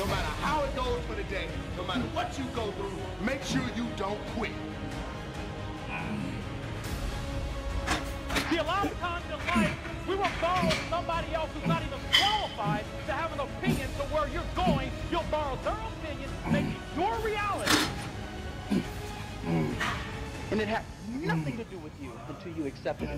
No matter how it goes for the day, no matter what you go through, make sure you don't quit. See, a lot of times in life, we will borrow somebody else who's not even qualified to have an opinion to where you're going. You'll borrow their opinion, make it your reality. And it has nothing to do with you until you accept it.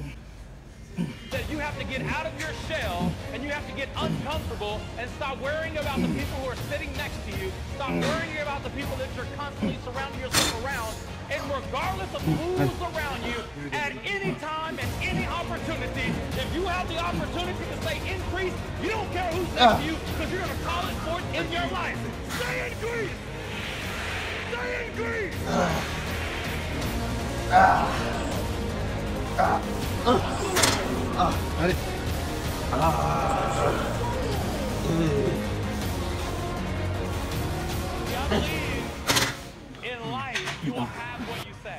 That you have to get out of your shell and you have to get uncomfortable and stop worrying about the people sitting next to you. Stop worrying about the people that you're constantly surrounding yourself around. And regardless of who's around you, at any time and any opportunity, if you have the opportunity to say increase, you don't care who's next to you because you're going to call it forth in your life. Say increase! Say increase! See, I believe in life you will have what you say.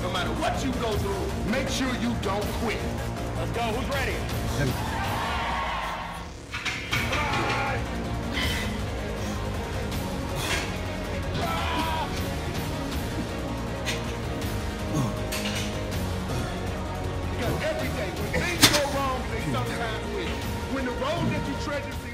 No matter what you go through, make sure you don't quit. Let's go. Who's ready? Because every day, when things go wrong, they sometimes will. When the road that you treasure